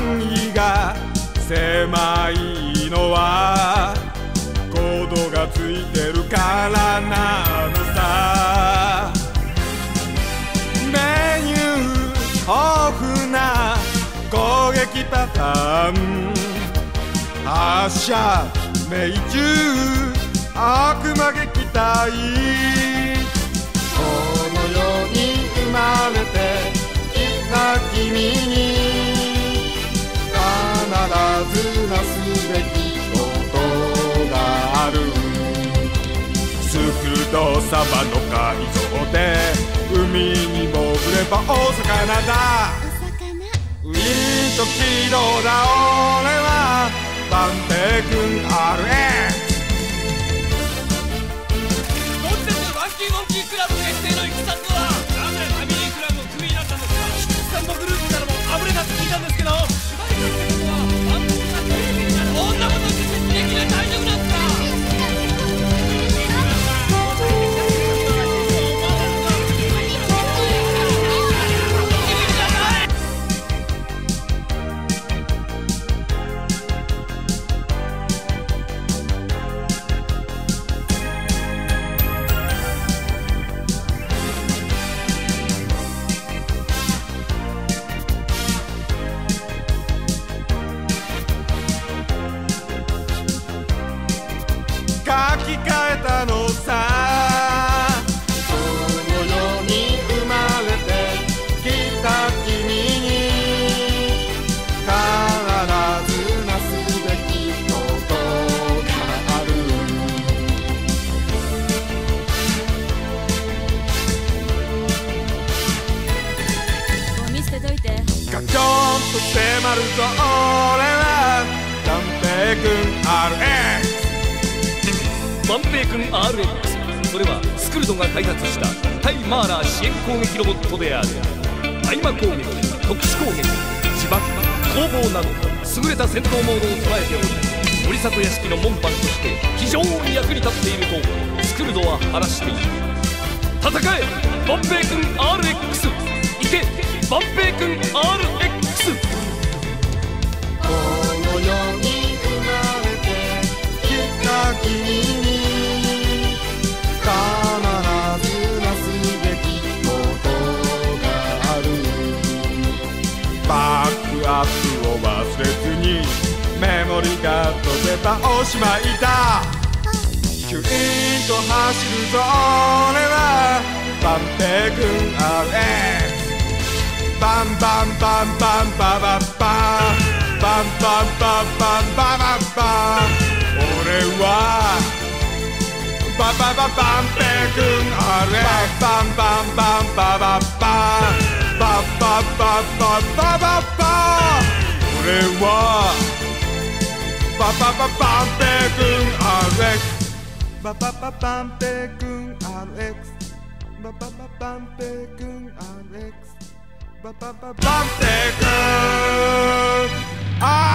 範囲が狭いのはコードがついてるからなのさ。メニュー豊富な攻撃パターン。発射命中悪魔撃隊この世に生まれてきた君になすべきことがある。スクドサバの海上で海に潜ればお魚だ。ウィンとキロだ俺は探偵くん RX 突然ワンキーモンキークラブ結成のいきさつは迫る。ぞ俺は探偵くん RX 万平君 RX それはスクルドが開発した対マーラー支援攻撃ロボットである。合間攻撃特殊攻撃自爆攻防など優れた戦闘モードを備えており森里屋敷の門番として非常に役に立っているとスクルドは話している。戦え！万平君 RX メモリが飛べばおしまいだ。キュイーンと走るぞ俺は。バンペ君 RX バンバンバンバンババッバンバンバンバンバンババッバン俺はババババンペ君あれバンバンバンババッバンババババババッバン俺は ba ba ba Bambergun RX. Ba ba ba Bambergun RX. Ba ba ba Bambergun RX. Ba ba ba Bambergun RX.